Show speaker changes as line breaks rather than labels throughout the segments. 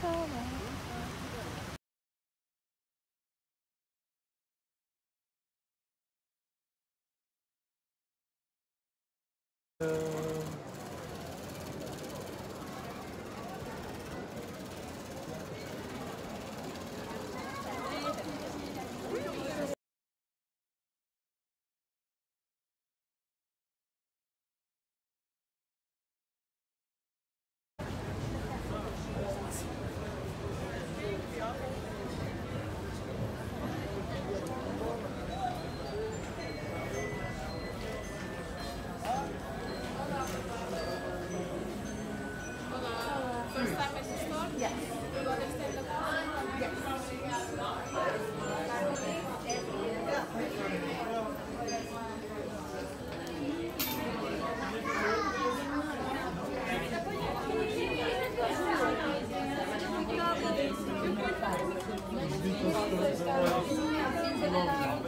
Uh...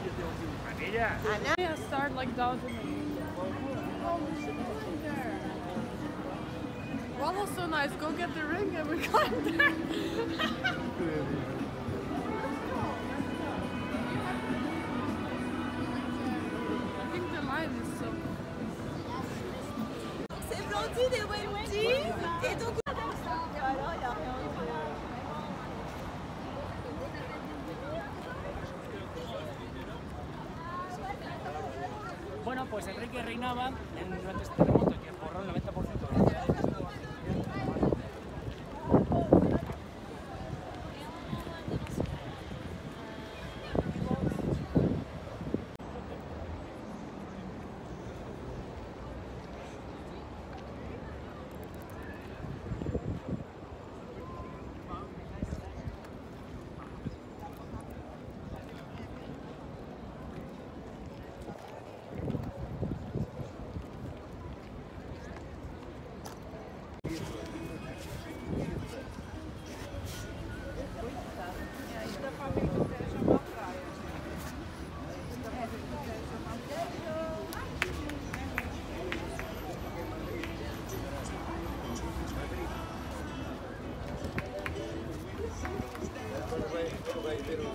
Anna?
Yeah, start like dodging What was so nice? Go get the ring and we climb there. I think the line is so.
pues Enrique reinaba en, durante este terremoto que borró el ¡Gracias!